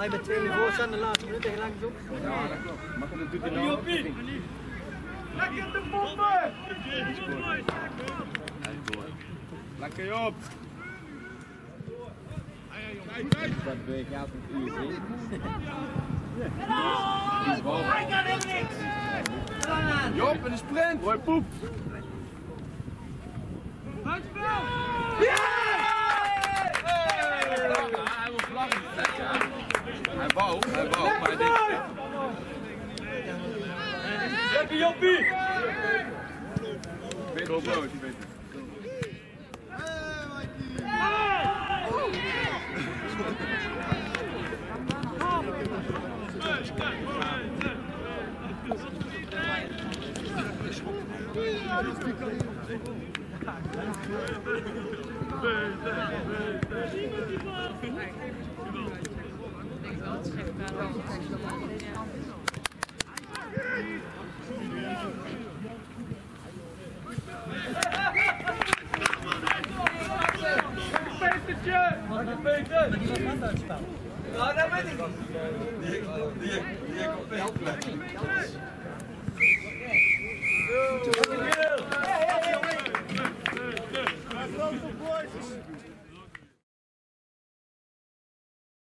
Hij met twee voor staan de laatste minuut tegen lang op. Ja, dat klopt. Maar dat doet hij nou ook. Lekker de bommen! Lekker Job! Dat week gaat het uur zien. Die is bal. Job, in de sprint! Mooi poep! Hij wil vlaggen trekken. Hij wou, hij wou, maar hij denkt... Lekker Joppie! Ik weet wel brood, je weet Diye diye diye